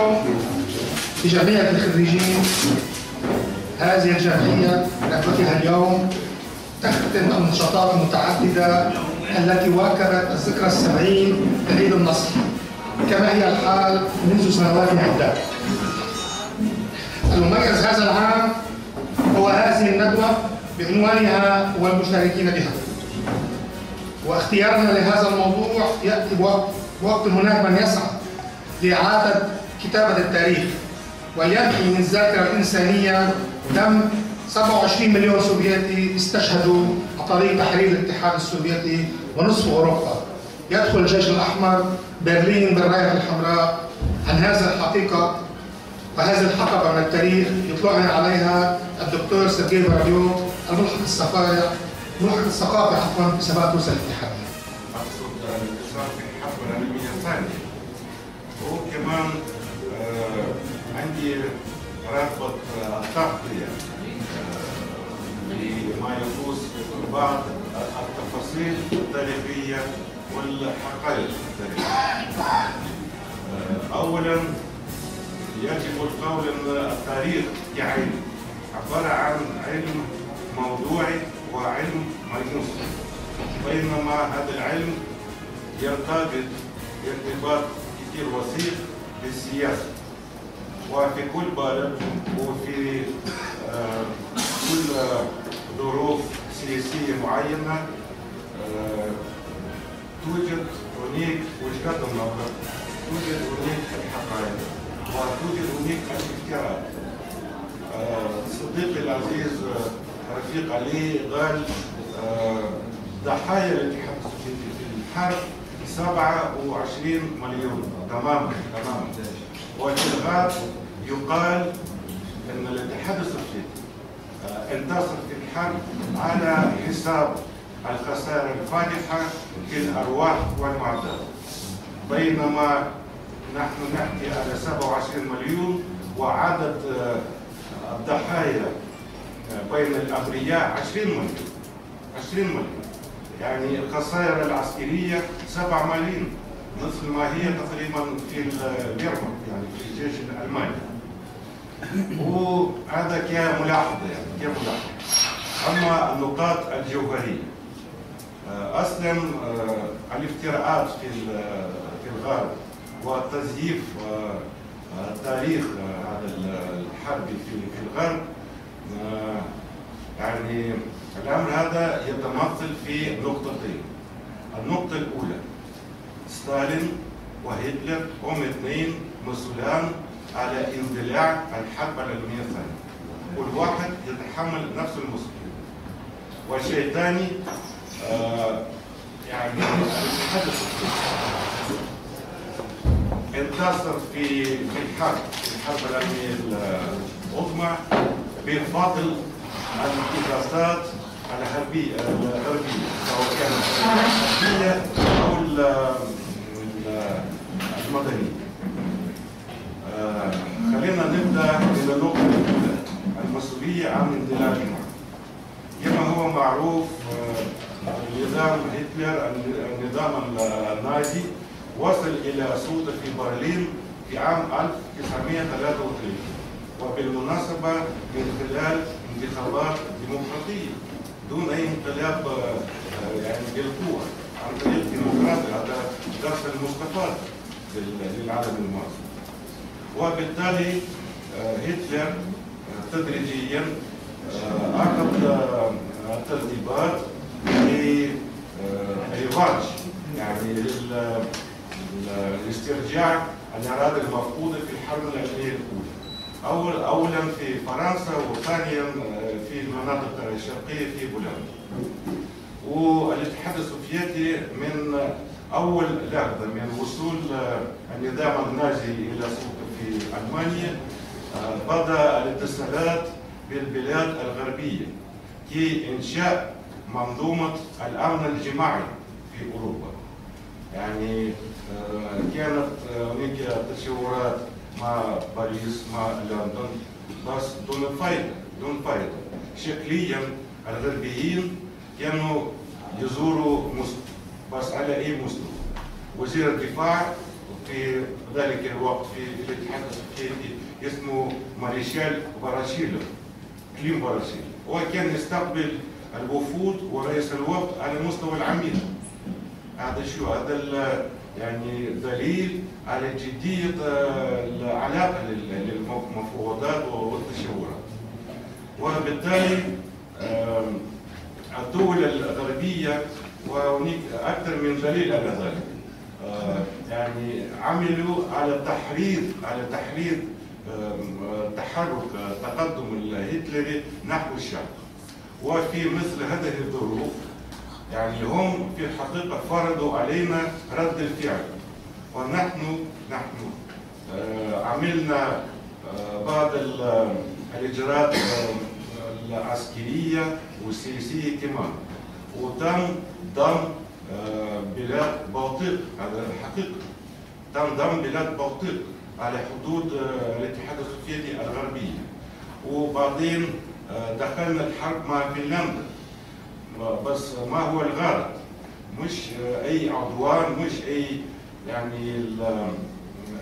أرحب بكم في جمعية الخريجين هذه الجمعية رحلتها اليوم تختم النشاطات المتعددة التي واكبت الذكرى السبعين لعيد النصر. كما هي الحال منذ سنوات عدة. المميز هذا العام هو هذه الندوة بعنوانها والمشاركين بها. واختيارنا لهذا الموضوع يأتي بوقت وقت هناك من يسعى لإعادة كتابة التاريخ ويمحي من الذاكرة الإنسانية دم 27 مليون سوفيتي استشهدوا على طريق تحرير الاتحاد السوفيتي ونصف أوروبا يدخل الجيش الأحمر برلين بالراية الحمراء عن هذه الحقيقة وهذه الحقبة من التاريخ يطلعنا عليها الدكتور سيرجي برابيو الملحق الثقافي ملحق الثقافي عفوا في سباق روسيا الاتحادية. مقصود الاتصال في الحرب العالمية الثانية وكمان عندي رغبة آه، التغطية آه، لما يخص بعض التفاصيل التاريخية والحقائق التاريخية. آه، أولا يجب القول أن التاريخ كعلم عبارة عن علم موضوعي وعلم ملموس. بينما هذا العلم يرتبط ارتباط كثير وثيق بالسياسة وفي كل بلد وفي آه، كل ظروف سياسية معينة آه، توجد هناك وجهات النظر توجد هناك الحقائق وتوجد هناك الافتراء آه، صديقي العزيز رفيق علي قال ضحايا الاتحاد السوفيتي في الحرب. 27 مليون. تماما تماما وفي الغرب يقال إن الاتحاد السوفيتي انتصر في الحرب على حساب الخسائر الفادحه في الأرواح والمعدات. بينما نحن نحكي على 27 مليون وعدد آه، الضحايا آه، بين الأبرياء 20 مليون. 20 مليون. يعني الخسائر العسكرية 7 ملايين مثل ما هي تقريبا في الويرماخت يعني في الجيش الألماني. وهذا كملاحظة يعني كملاحظة. أما النقاط الجوهرية أصلا الافتراءات في في الغرب وتزييف تاريخ هذا الحرب في الغرب يعني الأمر هذا يتمثل في نقطتين النقطة الأولى ستالين وهتلر هم اثنين مسؤولان على اندلاع الحرب العالمية الثانية. كل واحد يتحمل نفس المسؤوليه والشيء الثاني آه، يعني انتصر في في الحرب الحرب العالمية العظمى بفضل الانتصارات الغربيه الغربيه سواء كانت الحربيه أو ال- ال- المدنيه. آه، خلينا نبدا من النقطه الاولى المسؤوليه عن اندلاع. كما هو معروف آه، نظام هتلر النظام النازي وصل إلى سلطة في برلين في عام 1933 وبالمناسبة من خلال انتخابات ديمقراطية دون أي انقلاب آه، يعني بالقوة عن طريق ديمقراطي هذا درس المستفاد لل- للعالم المعاصر وبالتالي آه، هتلر آه، تدريجيا آه، ترتيبات لريفانش يعني لاسترجاع الأراضي المفقودة في الحرب العالمية الأولى. أول أولا في فرنسا وثانيا في المناطق الشرقية في بولندا. والاتحاد السوفيتي من أول لحظة من وصول النظام النازي إلى سلطة في ألمانيا آه، بدأ الاتصالات بالبلاد الغربية في إنشاء منظومة الأمن الجماعي في أوروبا يعني آه، كانت هناك تشاورات مع باريس مع لندن بس دون فائدة دون فائدة شكليا الغربيين كانوا يزوروا مصر بس على أي مستوى؟ وزير الدفاع في ذلك الوقت في الاتحاد السوفيتي اسمه ماريشال باراشيلوف كليم باراشيلوف هو كان يستقبل الوفود ورئيس الوفد على مستوى العميد هذا شو؟ هذا يعني دليل على جدية آه، العلاقة لل- للمفاوضات والتشاورات. وبالتالي الدول الغربية وهناك أكثر من دليل على ذلك. آه، يعني عملوا على تحريض على تحريض تحرك آه، تقدم الهتلري نحو الشرق. وفي مثل هذه الظروف يعني هم في الحقيقة فرضوا علينا رد الفعل. ونحن نحن. آه، عملنا آه، بعض ال- الإجراءات آه، العسكرية والسياسية كمان. وتم ضم بلاد بلطيق هذا الحقيقة تم ضم بلاد بلطيق على حدود الاتحاد السوفيتي الغربية. وبعدين دخلنا الحرب مع فنلندا. بس ما هو الغرض؟ مش أي عدوان مش أي يعني ال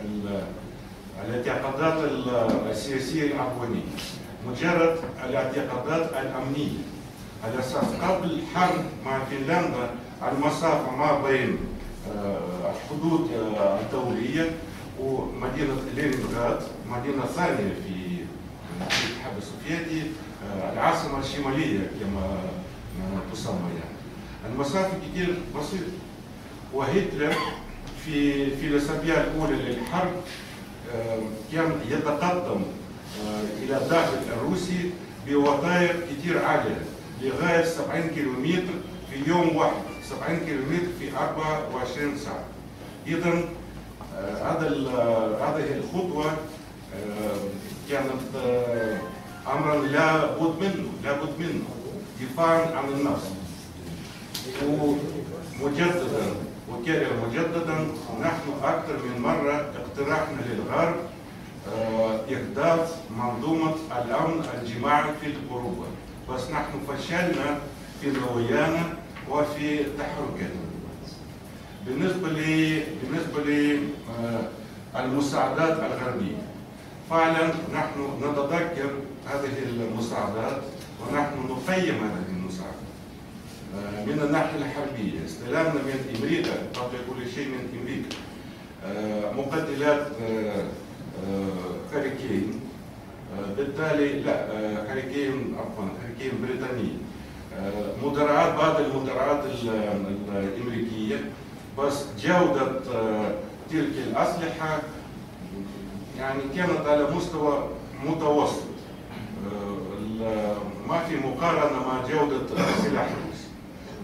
ال الاعتقادات ال- السياسية العدوانيه مجرد الاعتقادات الأمنية. على أساس قبل الحرب مع فنلندا المسافه ما بين آه، الحدود آه، الدولية ومدينة لينينغراد مدينة ثانية في الاتحاد السوفيتي آه، العاصمة الشمالية كما ما تسمى يعني. المسافه كتير بسيطه وهتلر في في الاسابيع الأولى للحرب كان يتقدم آه، إلى الداخل الروسي بوتائر كتير عالية لغاية 70 كيلومتر في يوم واحد 70 كيلومتر في 24 ساعة. اذا آه، هذا آه، هذه الخطوة كانت امرا لا بد منه لا بد منه دفاعا عن النفس ومجددا وكرر مجددا نحن أكثر من مرة اقترحنا للغرب آه، إحداث منظومة الأمن الجماعي في اوروبا بس نحن فشلنا في نوايانا وفي تحركاتنا بالنسبة ل بالنسبة للمساعدات الغربية. فعلا نحن نتذكر هذه المساعدات ونحن نقيم هذه المساعدات. آه، من الناحية الحربية استلمنا من أمريكا قبل كل شيء من أمريكا. آه، مقتلات آه، آه، هاريكين آه، بالتالي لا آه، هاريكين عفوا هاريكين بريطاني آه، مدرعات بعض المدرعات ال- الأمريكية بس جودة آه، تلك الأسلحة يعني كانت على مستوى متوسط. آه، ما في مقارنة مع جودة سلاح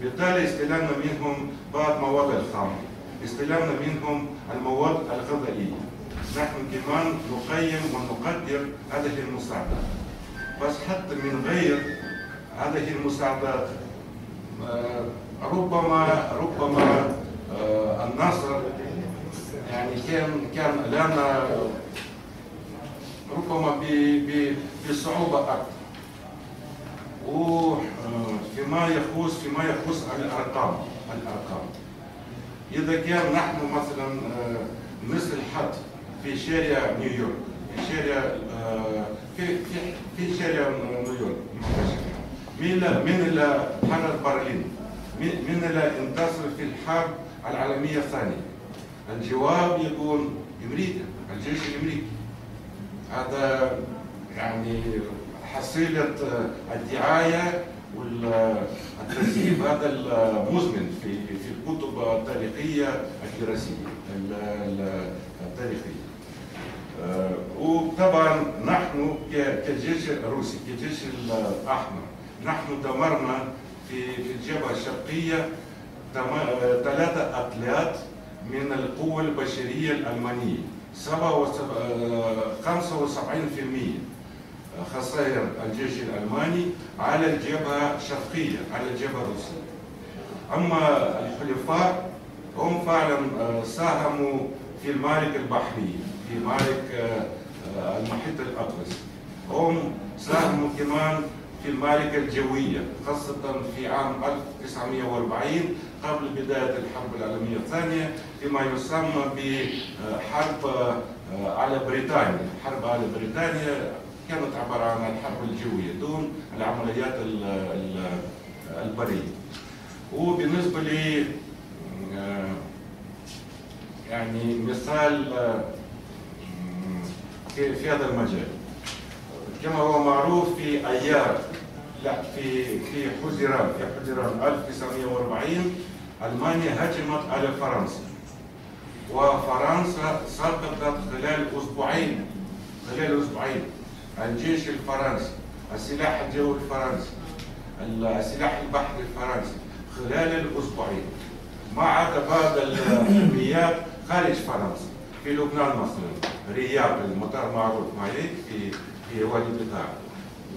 بالتالي استلمنا منهم بعض مواد الخام. استلمنا منهم المواد الغذائية. نحن كمان نقيم ونقدر هذه المساعدات بس حتى من غير هذه المساعدات آه، ربما ربما آه، النصر يعني كان كان لنا ربما ب- ب- بصعوبة. وفيما يخص فيما يخص الأرقام. الأرقام. إذا كان نحن مثلا آه، مثل حد في شارع نيويورك في شارع آه، في في في شارع نيويورك من من حرر برلين من اللي انتصر في الحرب العالمية الثانية. الجواب يكون أمريكا الجيش الأمريكي. هذا يعني حصيلة آه، والتسييف هذا المزمن في في الكتب التاريخية الدراسية ال- ال- التاريخية. آه، وطبعا نحن ك- كجيش الروسي كجيش الأحمر نحن دمرنا في في الجبهة الشرقية تم- آه، ثلاثة أتلات من القوة البشرية الألمانية 75% خسائر الجيش الألماني على الجبهة الشرقية على الجبهة الروسية. أما الحلفاء هم فعلا آه، ساهموا في المعركة البحرية في معركة آه، المحيط الأطلسي هم ساهموا كمان في المعركة الجوية خاصة في عام 1940 قبل بداية الحرب العالمية الثانية فيما يسمى بحرب آه، على بريطانيا. الحرب على بريطانيا كانت عبارة عن الحرب الجوية دون العمليات ال- ال- البرية وبالنسبة لي آه، يعني مثال آه، في في هذا المجال. كما هو معروف في أيار لا في في حزيران في حزيران 1940 ألمانيا هجمت على فرنسا. وفرنسا سقطت خلال أسبوعين خلال أسبوعين. الجيش الفرنسي السلاح الجوي الفرنسي السلاح البحري الفرنسي خلال الأسبوعين. ما عدا بعض الرياض خارج فرنسا في لبنان مثلا رياض المطار معروف معي في في وادي القطاع.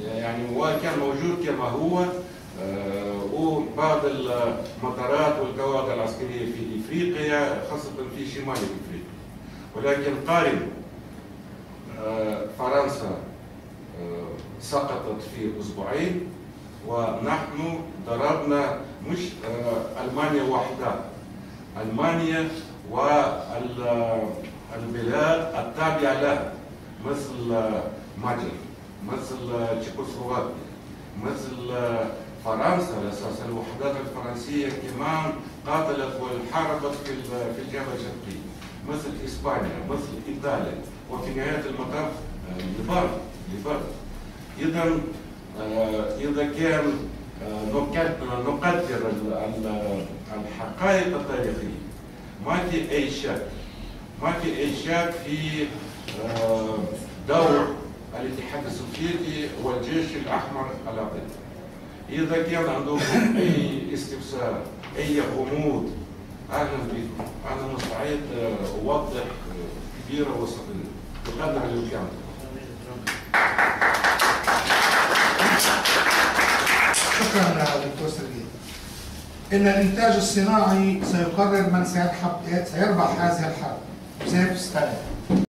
يعني هو كان موجود كما هو آه، وبعض المطارات والقواعد العسكرية في إفريقيا خاصة في شمال إفريقيا. ولكن قارن آه، فرنسا سقطت في أسبوعين ونحن ضربنا مش آه، ألمانيا وحدها ألمانيا والبلاد التابعة لها مثل آه، مجر مثل آه، تشيكوسلوفاكيا مثل فرنسا. على أساس الوحدات الفرنسية كمان قاتلت وحاربت في ال- في الجبهه الشرقيه مثل إسبانيا مثل إيطاليا. وفي نهاية المطاف آه، لبنان اذا آه، إذا كان آه، نقد- نقدر ال- ال- الحقائق التاريخية. ما في أي شك ما في أي شك في آه، دور الاتحاد السوفيتي والجيش الأحمر الابيض إذا كان عندكم أي استفسار أي غموض أهلا بكم أنا مستعد أوضح كبيرة وصغيرة بقدر الإمكان. شكرا دكتور سرجي إن الإنتاج الصناعي سيقرر من سيربح هذه الحرب. ستالين